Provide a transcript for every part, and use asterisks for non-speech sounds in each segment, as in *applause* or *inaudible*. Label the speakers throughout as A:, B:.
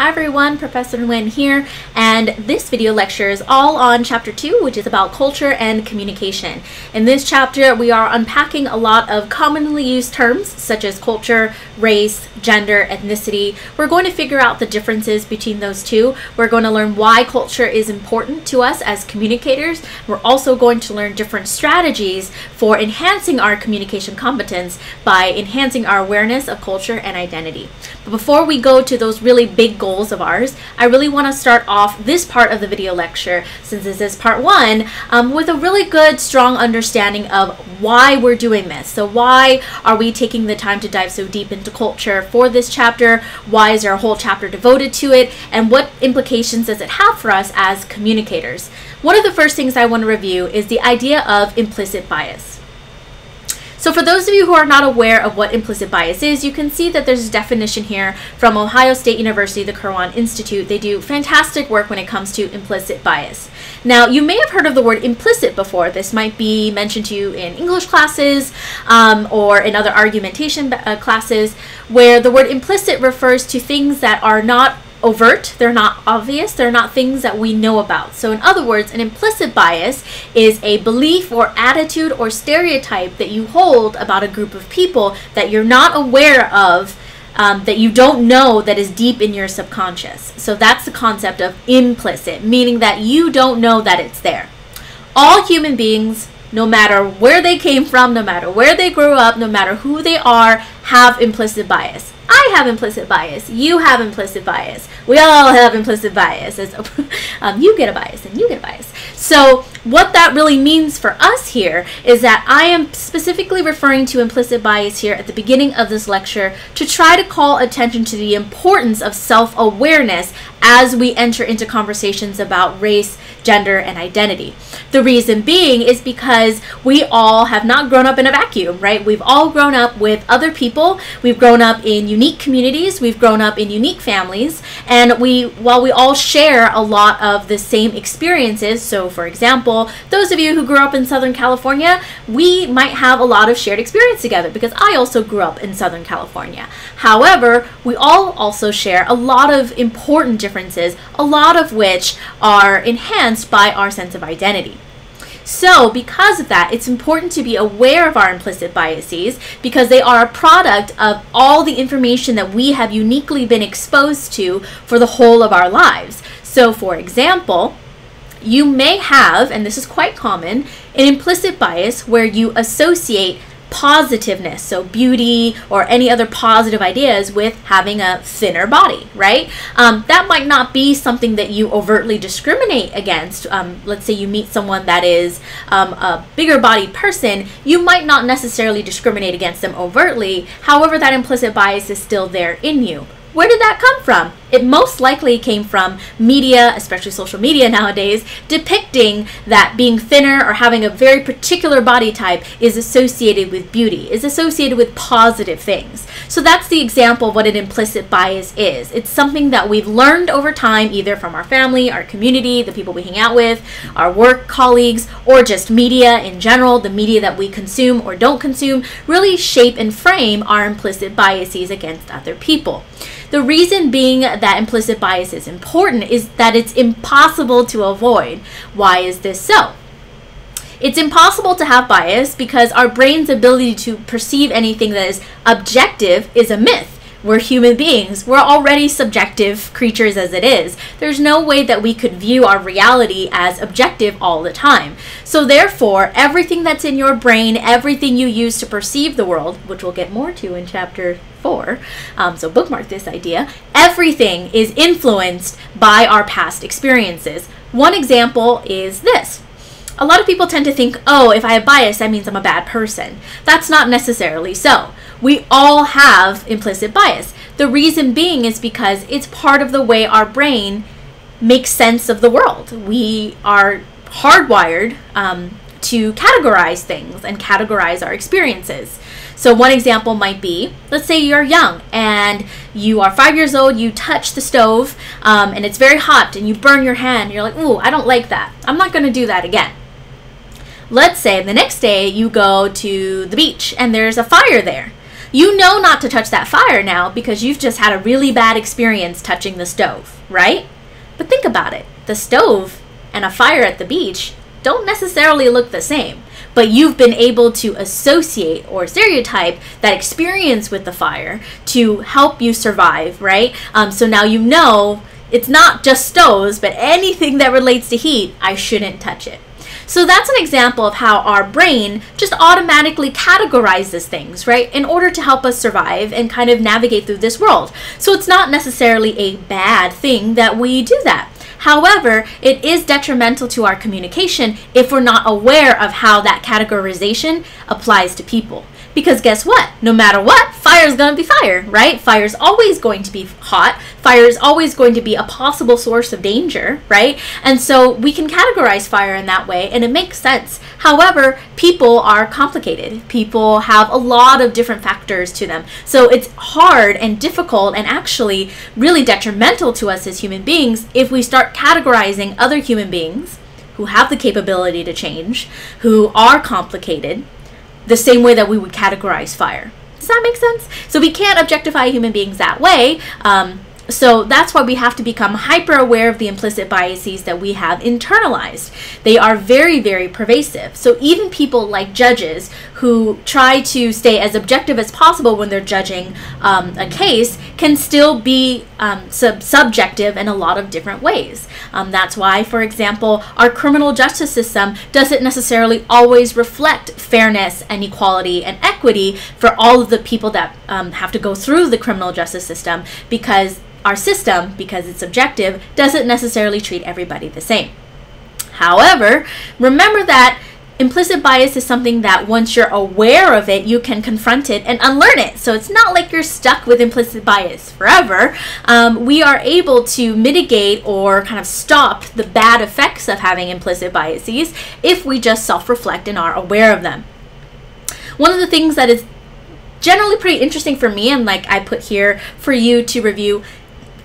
A: Hi everyone, Professor Nguyen here, and this video lecture is all on chapter 2, which is about culture and communication. In this chapter, we are unpacking a lot of commonly used terms such as culture, race, gender, ethnicity. We're going to figure out the differences between those two. We're going to learn why culture is important to us as communicators. We're also going to learn different strategies for enhancing our communication competence by enhancing our awareness of culture and identity. But before we go to those really big goals, goals of ours, I really want to start off this part of the video lecture, since this is part one, um, with a really good, strong understanding of why we're doing this. So why are we taking the time to dive so deep into culture for this chapter? Why is there a whole chapter devoted to it? And what implications does it have for us as communicators? One of the first things I want to review is the idea of implicit bias. So for those of you who are not aware of what implicit bias is, you can see that there's a definition here from Ohio State University, the Kirwan Institute. They do fantastic work when it comes to implicit bias. Now, you may have heard of the word implicit before. This might be mentioned to you in English classes um, or in other argumentation uh, classes, where the word implicit refers to things that are not overt, they're not obvious, they're not things that we know about. So, in other words, an implicit bias is a belief or attitude or stereotype that you hold about a group of people that you're not aware of. Um, that you don't know that is deep in your subconscious. So that's the concept of implicit, meaning that you don't know that it's there. All human beings, no matter where they came from, no matter where they grew up, no matter who they are, have implicit bias. I have implicit bias. You have implicit bias. We all have implicit bias. *laughs* um, you get a bias and you get a bias. So what that really means for us here is that I am specifically referring to implicit bias here at the beginning of this lecture to try to call attention to the importance of self-awareness as we enter into conversations about race, gender, and identity. The reason being is because we all have not grown up in a vacuum, right? We've all grown up with other people. We've grown up in unique communities. We've grown up in unique families. And we, while we all share a lot of the same experiences, so for example, those of you who grew up in Southern California, we might have a lot of shared experience together because I also grew up in Southern California. However, we all also share a lot of important differences, a lot of which are enhanced by our sense of identity. So, because of that, it's important to be aware of our implicit biases because they are a product of all the information that we have uniquely been exposed to for the whole of our lives. So, for example, you may have, and this is quite common, an implicit bias where you associate positiveness, so beauty or any other positive ideas with having a thinner body, right? Um, that might not be something that you overtly discriminate against. Um, let's say you meet someone that is um, a bigger bodied person, you might not necessarily discriminate against them overtly. However, that implicit bias is still there in you. Where did that come from? It most likely came from media, especially social media nowadays, depicting that being thinner or having a very particular body type is associated with beauty, is associated with positive things. So that's the example of what an implicit bias is. It's something that we've learned over time, either from our family, our community, the people we hang out with, our work colleagues, or just media in general, the media that we consume or don't consume, really shape and frame our implicit biases against other people. The reason being that implicit bias is important is that it's impossible to avoid. Why is this so? It's impossible to have bias because our brain's ability to perceive anything that is objective is a myth. We're human beings. We're already subjective creatures as it is. There's no way that we could view our reality as objective all the time. So, therefore, everything that's in your brain, everything you use to perceive the world, which we'll get more to in chapter four, um, so bookmark this idea, everything is influenced by our past experiences. One example is this. A lot of people tend to think, oh, if I have bias, that means I'm a bad person. That's not necessarily so. We all have implicit bias. The reason being is because it's part of the way our brain makes sense of the world. We are hardwired um, to categorize things and categorize our experiences. So, one example might be let's say you're young and you are five years old, you touch the stove um, and it's very hot and you burn your hand. You're like, ooh, I don't like that. I'm not going to do that again. Let's say the next day you go to the beach and there's a fire there. You know not to touch that fire now because you've just had a really bad experience touching the stove, right? But think about it the stove and a fire at the beach don't necessarily look the same, but you've been able to associate or stereotype that experience with the fire to help you survive, right? Um, so now you know it's not just stoves, but anything that relates to heat, I shouldn't touch it. So that's an example of how our brain just automatically categorizes things, right, in order to help us survive and kind of navigate through this world. So it's not necessarily a bad thing that we do that. However, it is detrimental to our communication if we're not aware of how that categorization applies to people. Because guess what? No matter what, fire is going to be fire, right? Fire is always going to be hot. Fire is always going to be a possible source of danger, right? And so we can categorize fire in that way, and it makes sense. However, people are complicated. People have a lot of different factors to them. So it's hard and difficult and actually really detrimental to us as human beings if we start categorizing other human beings who have the capability to change, who are complicated, the same way that we would categorize fire. Does that make sense? So we can't objectify human beings that way. Um, so that's why we have to become hyper aware of the implicit biases that we have internalized. They are very, very pervasive. So even people like judges who try to stay as objective as possible when they're judging um, a case can still be um, sub- subjective in a lot of different ways. Um, that's why, for example, our criminal justice system doesn't necessarily always reflect fairness and equality and equity for all of the people that um, have to go through the criminal justice system because our system, because it's objective, doesn't necessarily treat everybody the same. However, remember that implicit bias is something that once you're aware of it, you can confront it and unlearn it. So it's not like you're stuck with implicit bias forever. Um, we are able to mitigate or kind of stop the bad effects of having implicit biases if we just self reflect and are aware of them. One of the things that is generally pretty interesting for me and like I put here for you to review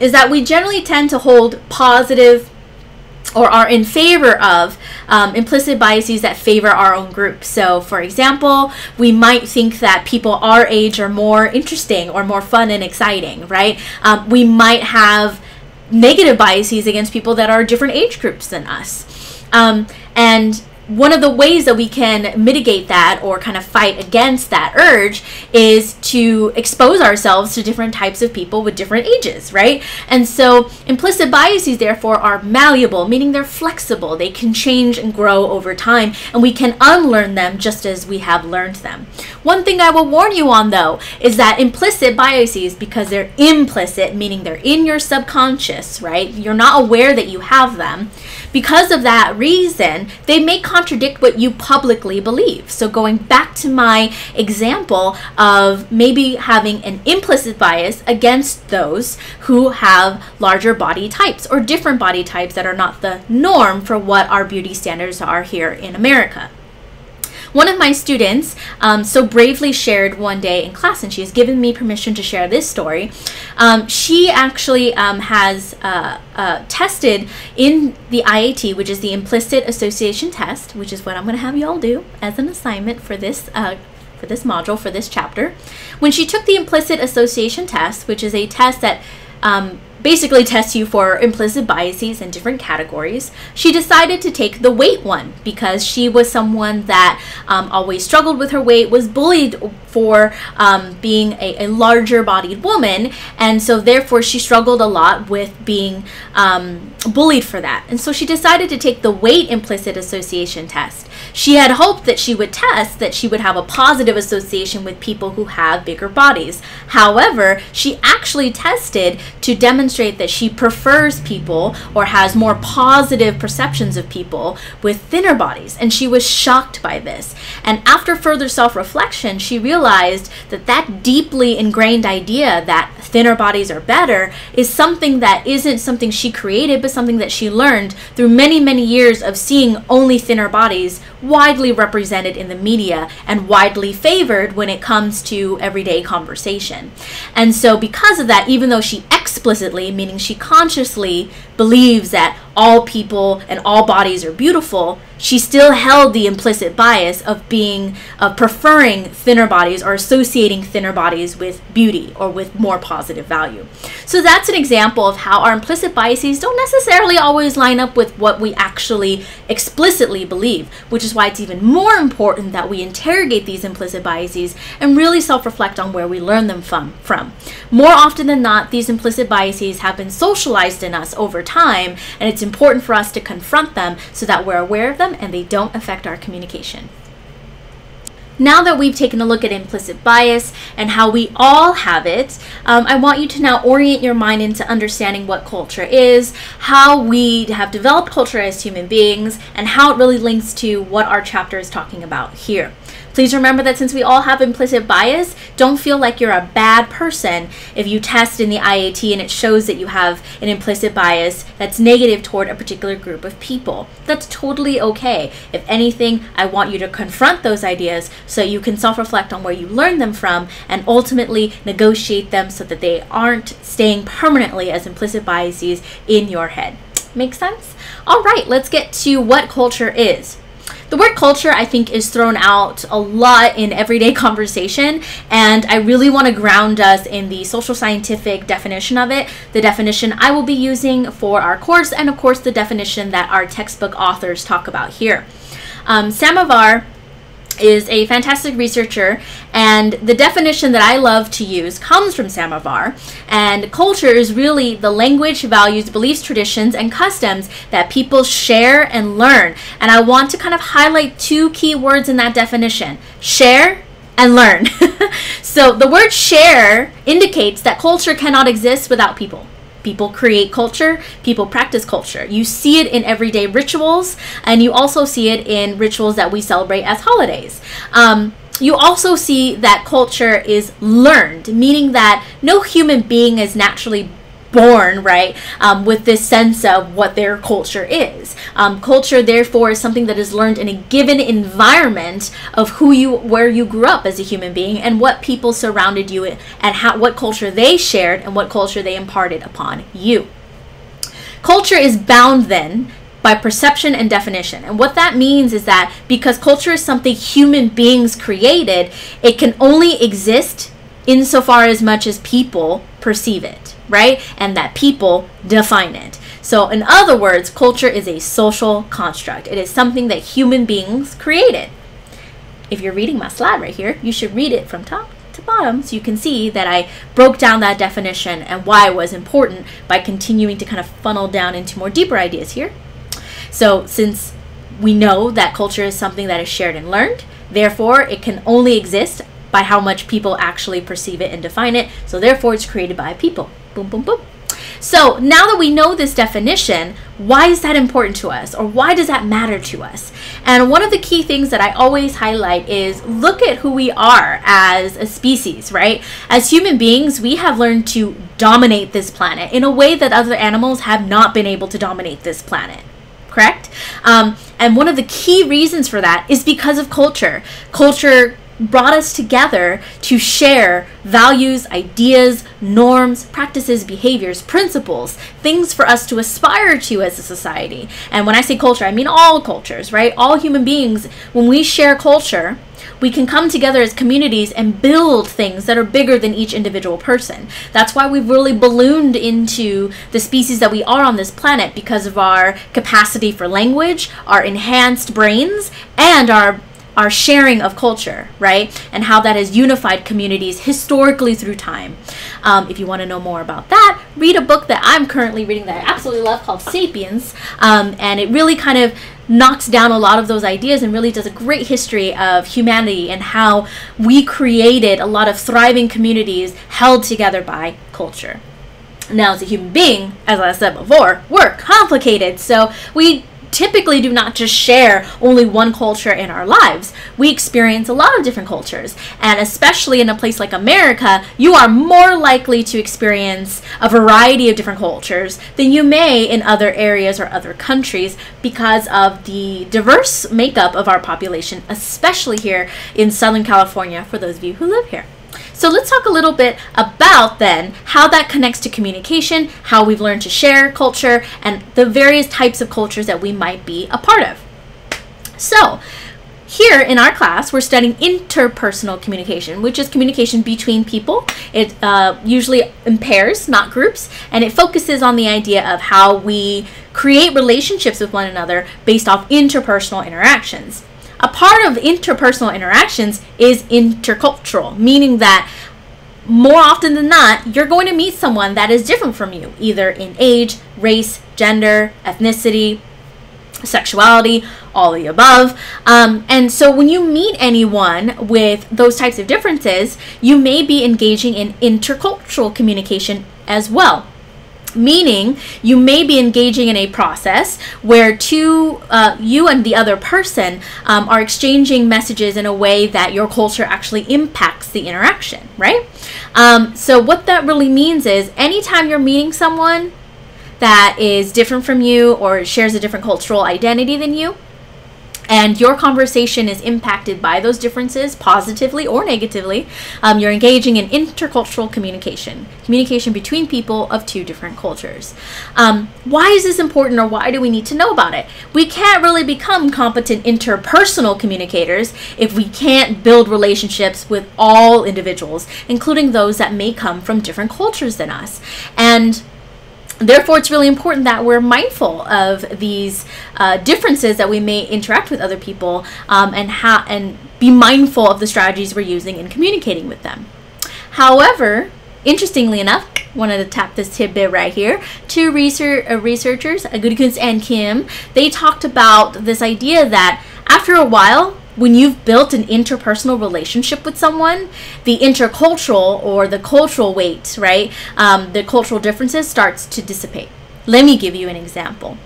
A: is that we generally tend to hold positive or are in favor of um, implicit biases that favor our own group. So, for example, we might think that people our age are more interesting or more fun and exciting, right? Um, we might have negative biases against people that are different age groups than us. Um, and one of the ways that we can mitigate that or kind of fight against that urge is to expose ourselves to different types of people with different ages, right? And so implicit biases, therefore, are malleable, meaning they're flexible. They can change and grow over time, and we can unlearn them just as we have learned them. One thing I will warn you on, though, is that implicit biases, because they're implicit, meaning they're in your subconscious, right? You're not aware that you have them. Because of that reason, they may contradict what you publicly believe. So, going back to my example of maybe having an implicit bias against those who have larger body types or different body types that are not the norm for what our beauty standards are here in America. One of my students um, so bravely shared one day in class, and she has given me permission to share this story. Um, she actually um, has uh, uh, tested in the IAT, which is the Implicit Association Test, which is what I'm going to have you all do as an assignment for this uh, for this module for this chapter. When she took the Implicit Association Test, which is a test that um, basically tests you for implicit biases in different categories. She decided to take the weight one because she was someone that um, always struggled with her weight, was bullied for um, being a, a, larger bodied woman, and so therefore she struggled a lot with being um, bullied for that. And so she decided to take the weight implicit association test. She had hoped that she would test that she would have a positive association with people who have bigger bodies. However, she actually tested to demonstrate that she prefers people or has more positive perceptions of people with thinner bodies. And she was shocked by this. And after further self reflection, she realized that that deeply ingrained idea that thinner bodies are better is something that isn't something she created, but something that she learned through many, many years of seeing only thinner bodies widely represented in the media and widely favored when it comes to everyday conversation. And so, because of that, even though she explicitly, meaning she consciously, believes that all people and all bodies are beautiful, she still held the implicit bias of being of preferring thinner bodies or associating thinner bodies with beauty or with more positive value. So that's an example of how our implicit biases don't necessarily always line up with what we actually explicitly believe, which is why it's even more important that we interrogate these implicit biases and really self-reflect on where we learn them from. from. More often than not, these implicit biases have been socialized in us over time, and it's important for us to confront them so that we're aware of them and they don't affect our communication. Now that we've taken a look at implicit bias and how we all have it, um, I want you to now orient your mind into understanding what culture is, how we have developed culture as human beings, and how it really links to what our chapter is talking about here. Please remember that since we all have implicit bias, don't feel like you're a bad person if you test in the IAT and it shows that you have an implicit bias that's negative toward a particular group of people. That's totally okay. If anything, I want you to confront those ideas so you can self reflect on where you learned them from and ultimately negotiate them so that they aren't staying permanently as implicit biases in your head. Make sense? All right, let's get to what culture is. The word culture, I think, is thrown out a lot in everyday *laughs* conversation, and I really want to ground us in the social scientific definition of it, the definition I will be using for our course, and of course, the definition that our textbook authors talk about here. Um, Samovar is a fantastic researcher, and the definition that I love to use comes from Samovar. And culture is really the language, values, beliefs, traditions, and customs that people share and learn. And I want to kind of highlight two key words in that definition share and learn. *laughs* so the word share indicates that culture cannot exist without people. People create culture, people practice culture. You see it in everyday rituals, and you also see it in rituals that we celebrate as holidays. Um, you also see that culture is learned, meaning that no human being is naturally born right um, with this sense of what their culture is. Um, culture therefore is something that is learned in a given environment of who you where you grew up as a human being and what people surrounded you and how what culture they shared and what culture they imparted upon you. Culture is bound then by perception and definition. And what that means is that because culture is something human beings created, it can only exist insofar as much as people perceive it right? And that people define it. So, in other words, culture is a social construct, it is something that human beings created. If you're reading my slide right here, you should read it from top to bottom so you can see that I broke down that definition and why it was important by continuing to kind of funnel down into more deeper ideas here. So, since we know that culture is something that is shared and learned, therefore, it can only exist by how much people actually perceive it and define it. So, therefore, it's created by people. Boom, boom, boom. So now that we know this definition, why is that important to us or why does that matter to us? And one of the key things that I always highlight is look at who we are as a species, right? As human beings, we have learned to dominate this planet in a way that other animals have not been able to dominate this planet. Correct? Um, and one of the key reasons for that is because of culture. Culture brought us together to share values, ideas, norms, practices, behaviors, principles, things for us to aspire to as a society. And when I say culture, I mean all cultures, right? All human beings, when we share culture, we can come together as communities and build things that are bigger than each individual person. That's why we've really ballooned into the species that we are on this planet because of our capacity for language, our enhanced brains, and our our sharing of culture, right? And how that has unified communities historically through time. Um, if you want to know more about that, read a book that I'm currently reading that I absolutely love called Sapiens. Um, and it really kind of knocks down a lot of those ideas and really does a great history of humanity and how we created a lot of thriving communities held together by culture. Now, as a human being, as I said before, we're complicated. So we typically do not just share only one culture in our lives. We experience a lot of different cultures. And especially in a place like America, you are more likely to experience a variety of different cultures than you may in other areas or other countries because of the diverse makeup of our population, especially here in Southern California for those of you who live here. So let's talk a little bit about then how that connects to communication, how we've learned to share culture, and the various types of cultures that we might be a part of. So, here in our class, we're studying interpersonal communication, which is communication between people. It uh, usually in pairs, not groups, and it focuses on the idea of how we create relationships with one another based off interpersonal interactions. A part of interpersonal interactions is intercultural, meaning that more often than not, you're going to meet someone that is different from you, either in age, race, gender, ethnicity, sexuality, all the above. Um, and so when you meet anyone with those types of differences, you may be engaging in intercultural communication as well. Meaning, you may be engaging in a process where two, uh, you and the other person um, are exchanging messages in a way that your culture actually impacts the interaction, right? Um, so, what that really means is anytime you're meeting someone that is different from you or shares a different cultural identity than you, and your conversation is impacted by those differences positively or negatively, um, you're engaging in intercultural communication, communication between people of two different cultures. Um, why is this important or why do we need to know about it? We can't really become competent interpersonal communicators if we can't build relationships with all individuals, including those that may come from different cultures than us. And Therefore, it's really important that we're mindful of these uh, differences that we may interact with other people um, and, ha- and be mindful of the strategies we're using in communicating with them. However, interestingly enough, wanted to tap this tidbit right here. Two research, uh, researchers, Gudykunst and Kim, they talked about this idea that after a while, when you've built an interpersonal relationship with someone, the intercultural or the cultural weight, right, um, the cultural differences starts to dissipate. Let me give you an example.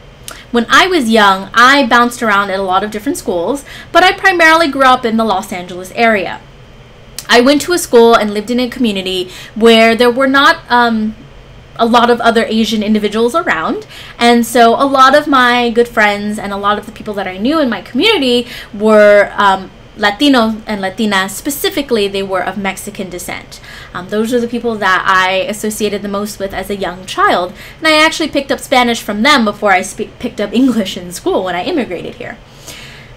A: When I was young, I bounced around at a lot of different schools, but I primarily grew up in the Los Angeles area. I went to a school and lived in a community where there were not um, a lot of other Asian individuals around. And so a lot of my good friends and a lot of the people that I knew in my community were um, Latino and Latina. Specifically, they were of Mexican descent. Um, those are the people that I associated the most with as a young child. And I actually picked up Spanish from them before I picked up English in school when I immigrated here.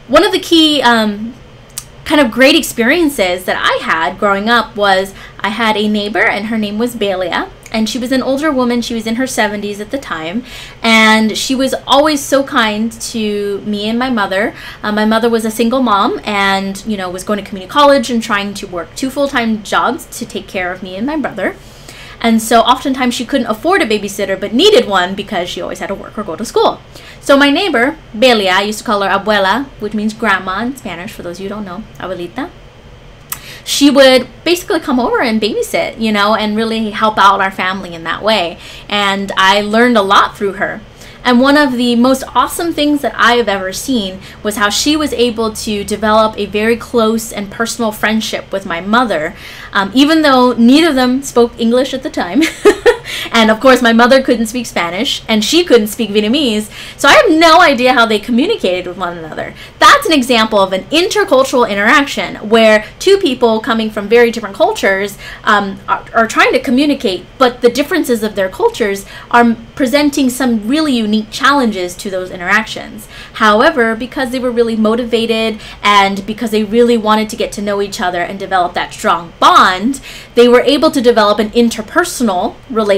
A: One of the key um, kind of great experiences that I had growing up was I had a neighbor and her name was Belia and she was an older woman. She was in her 70s at the time, and she was always so kind to me and my mother. Uh, my mother was a single mom and, you know, was going to community college and trying to work two full time jobs to take care of me and my brother. And so oftentimes she couldn't afford a babysitter but needed one because she always had to work or go to school. So my neighbor, Belia, I used to call her abuela, which means grandma in Spanish for those of you don't know, abuelita she would basically come over and babysit, you know, and really help out our family in that way. And I learned a lot through her. And one of the most awesome things that I have ever seen was how she was able to develop a very close and personal friendship with my mother, um, even though neither of them spoke English at the time. *laughs* *laughs* and of course, my mother couldn't speak Spanish and she couldn't speak Vietnamese. So I have no idea how they communicated with one another. That's an example of an intercultural interaction where two people coming from very different cultures um, are, are trying to communicate, but the differences of their cultures are presenting some really unique challenges to those interactions. However, because they were really motivated and because they really wanted to get to know each other and develop that strong bond, they were able to develop an interpersonal relationship,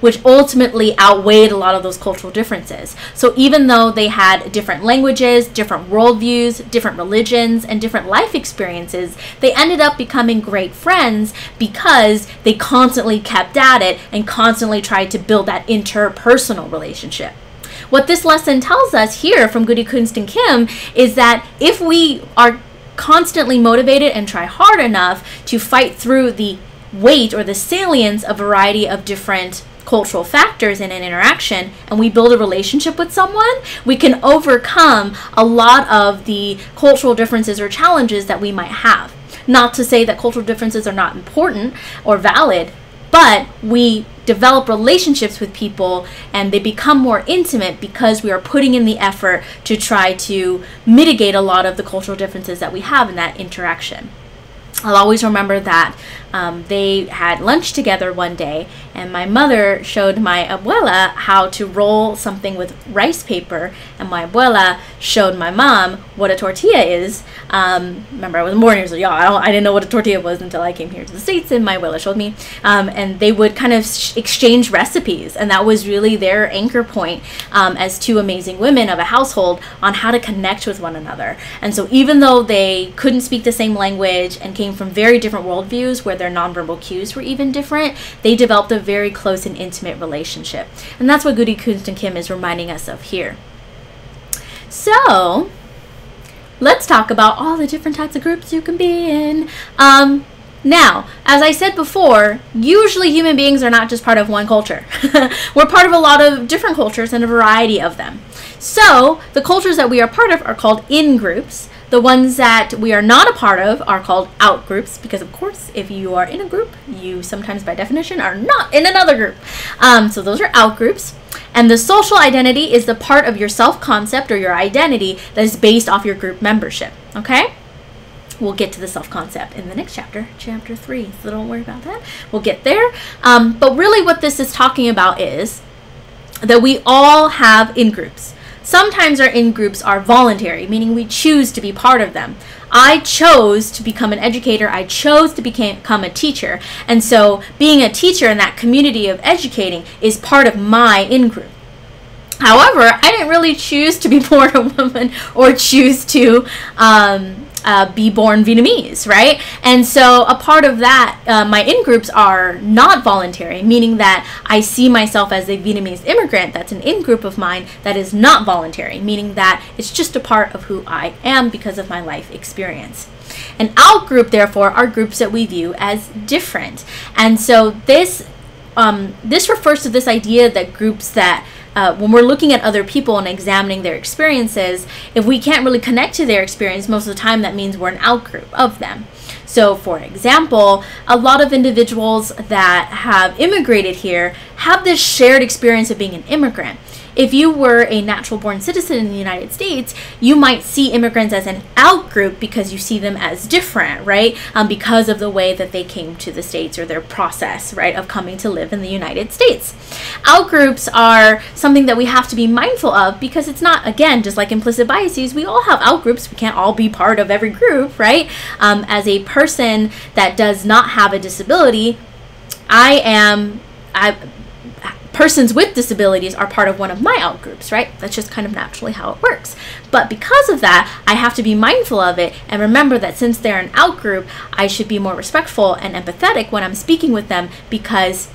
A: which ultimately outweighed a lot of those cultural differences. So even though they had different languages, different worldviews, different religions, and different life experiences, they ended up becoming great friends because they constantly kept at it and constantly tried to build that interpersonal relationship. What this lesson tells us here from Gudykunst and Kim is that if we are constantly motivated and try hard enough to fight through the weight or the salience of a variety of different cultural factors in an interaction and we build a relationship with someone, we can overcome a lot of the cultural differences or challenges that we might have. Not to say that cultural differences are not important or valid, but we develop relationships with people and they become more intimate because we are putting in the effort to try to mitigate a lot of the cultural differences that we have in that interaction. I'll always remember that um, they had lunch together one day, and my mother showed my abuela how to roll something with rice paper, and my abuela showed my mom what a tortilla is. Um, remember, I was born here, so yeah, I, I, didn't know what a tortilla was until I came here to the States, and my abuela showed me. Um, and they would kind of sh- exchange recipes, and that was really their anchor point um, as two amazing women of a household on how to connect with one another. And so, even though they couldn't speak the same language and came from very different worldviews where their nonverbal cues were even different, they developed a very close and intimate relationship. And that's what Gudykunst, and Kim is reminding us of here. So, let's talk about all the different types of groups you can be in. Um, now, as I said before, usually human beings are not just part of one culture. *laughs* We're part of a lot of different cultures and a variety of them. So, the cultures that we are part of are called in groups. The ones that we are not a part of are called out groups because, of course, if you are in a group, you sometimes, by definition, are not in another group. Um, so, those are out groups. And the social identity is the part of your self concept or your identity that is based off your group membership. Okay? We'll get to the self concept in the next chapter, chapter three. So don't worry about that. We'll get there. Um, but really, what this is talking about is that we all have in groups. Sometimes our in groups are voluntary, meaning we choose to be part of them. I chose to become an educator. I chose to become a teacher. And so being a teacher in that community of educating is part of my in group. However, I didn't really choose to be *laughs* born a woman or choose to um, uh, be born Vietnamese, right? And so a part of that, uh, my in groups are not voluntary, meaning that I see myself as a Vietnamese immigrant. That's an in group of mine that is not voluntary, meaning that it's just a part of who I am because of my life experience. An out group, therefore, are groups that we view as different. And so this um, this refers to this idea that groups that uh, when we're looking at other people and examining their experiences, if we can't really connect to their experience, most of the time that means we're an outgroup of them. So, for example, a lot of individuals that have immigrated here have this shared experience of being an immigrant if you were a natural born citizen in the United States, you might see immigrants as an out group because you see them as different, right? Um, because of the way that they came to the States or their process, right, of coming to live in the United States. Out groups are something that we have to be mindful of because it's not, again, just like implicit biases, we all have out groups. We can't all be part of every group, right? Um, as a person that does not have a disability, I am. I, persons with disabilities are part of one of my outgroups, right? That's just kind of naturally how it works. But because of that, I have to be mindful of it and remember that since they're an outgroup, I should be more respectful and empathetic when I'm speaking with them because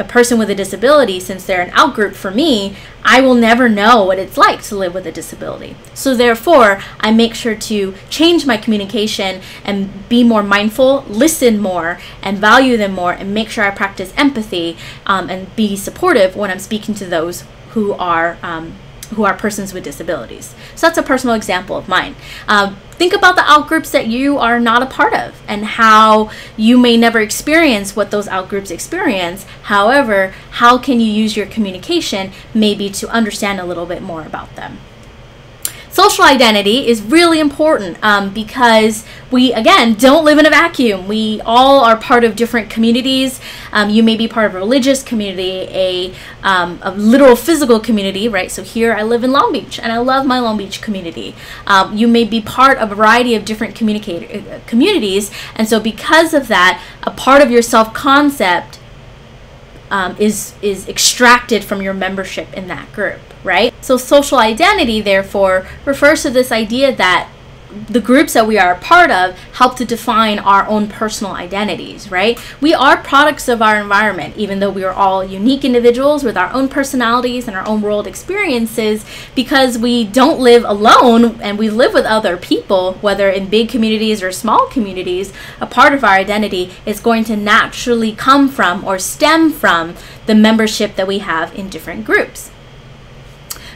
A: a person with a disability, since they're an outgroup for me, I will never know what it's like to live with a disability. So, therefore, I make sure to change my communication and be more mindful, listen more, and value them more, and make sure I practice empathy um, and be supportive when I'm speaking to those who are. Um, who are persons with disabilities. So that's a personal example of mine. Um, think about the outgroups that you are not a part of and how you may never experience what those outgroups experience. However, how can you use your communication maybe to understand a little bit more about them? Social identity is really important um, because we, again, don't live in a vacuum. We all are part of different communities. Um, you may be part of a religious community, a, um, a literal physical community, right? So here I live in Long Beach and I love my Long Beach community. Um, you may be part of a variety of different uh, communities. And so because of that, a part of your self concept um, is is extracted from your membership in that group, right? So social identity, therefore, refers to this idea that the groups that we are a part of help to define our own personal identities, right? We are products of our environment, even though we are all unique individuals with our own personalities and our own world experiences, because we don't live alone and we live with other people, whether in big communities or small communities, a part of our identity is going to naturally come from or stem from the membership that we have in different groups.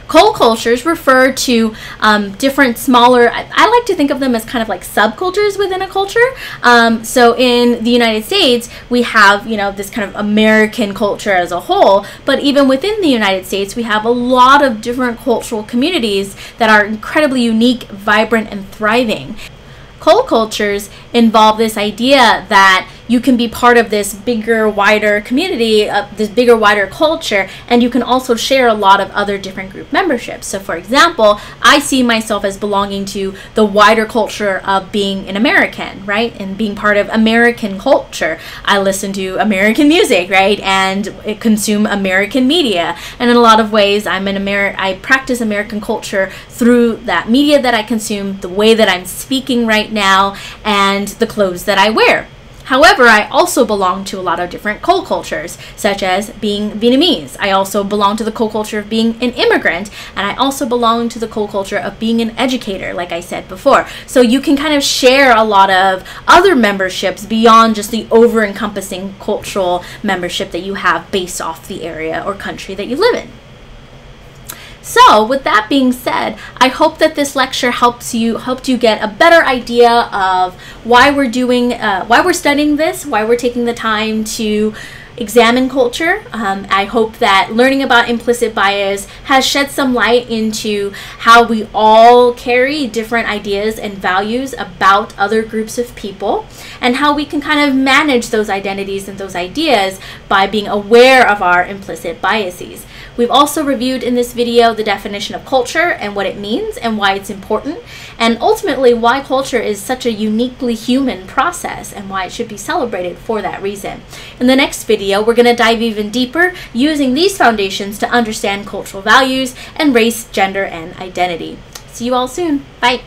A: Co-cultures refer to um, different smaller, I, I, like to think of them as kind of like subcultures within a culture. Um, so in the United States, we have, you know, this kind of American culture as a whole, but even within the United States, we have a lot of different cultural communities that are incredibly unique, vibrant, and thriving. Co-cultures involve this idea that you can be part of this bigger, wider community, uh, this bigger, wider culture, and you can also share a lot of other different group memberships. So, for example, I see myself as belonging to the wider culture of being an American, right? And being part of American culture. I listen to American music, right? And consume American media. And in a lot of ways, I'm an Amer- I practice American culture through that media that I consume, the way that I'm speaking right now, and the clothes that I wear. However, I also belong to a lot of different co-cultures, such as being Vietnamese. I also belong to the co-culture of being an immigrant, and I also belong to the co-culture of being an educator, like I said before. So you can kind of share a lot of other memberships beyond just the over-encompassing cultural membership that you have based off the area or country that you live in. So, with that being said, I hope that this lecture helps you helped you get a better idea of why we're doing uh, why we're studying this, why we're taking the time to examine culture. Um, I hope that learning about implicit bias has shed some light into how we all carry different ideas and values about other groups of people and how we can kind of manage those identities and those ideas by being aware of our implicit biases. We've also reviewed in this video the definition of culture and what it means and why it's important, and ultimately why culture is such a uniquely human process and why it should be celebrated for that reason. In the next video, we're going to dive even deeper using these foundations to understand cultural values and race, gender, and identity. See you all soon. Bye.